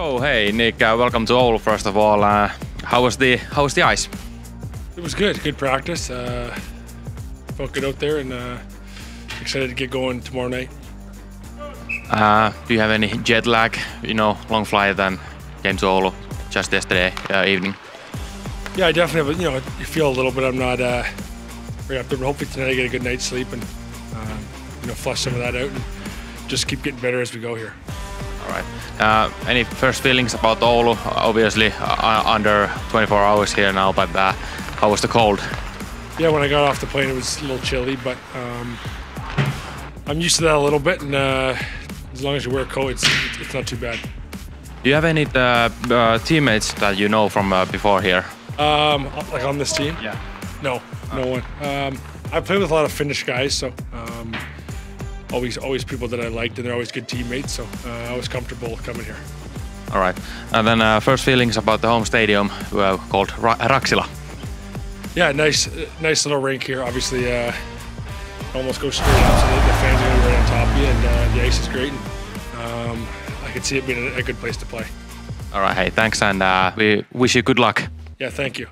So hey Nick, uh, welcome to Oulu first of all. Uh, how was the how was the ice? It was good, good practice. Uh, felt good out there, and uh, excited to get going tomorrow night. Uh, do you have any jet lag? You know, long flight then came to Oulu just yesterday uh, evening. Yeah, I definitely have. You know, you feel a little bit. I'm not uh, right up there, hopefully tonight I get a good night's sleep and um, you know flush some of that out and just keep getting better as we go here. Uh, any first feelings about Oulu? Obviously, uh, under 24 hours here now, but uh, how was the cold? Yeah, when I got off the plane, it was a little chilly, but um, I'm used to that a little bit, and uh, as long as you wear a coat, it's, it's not too bad. Do you have any uh, uh, teammates that you know from uh, before here? Um, like on this team? Yeah. No, no one. Um, I play with a lot of Finnish guys, so um, always always people that I liked, and they're always good teammates. So uh, I was comfortable coming here. All right. And then uh, first feelings about the home stadium uh, called Ra Raksila. Yeah, nice, nice little rink here. Obviously, uh, almost goes straight up, so the, fans are gonna be right on top of you, and uh, the ice is great. And, um, I could see it being a, a good place to play. All right. Hey, thanks, and uh, we wish you good luck. Yeah, thank you.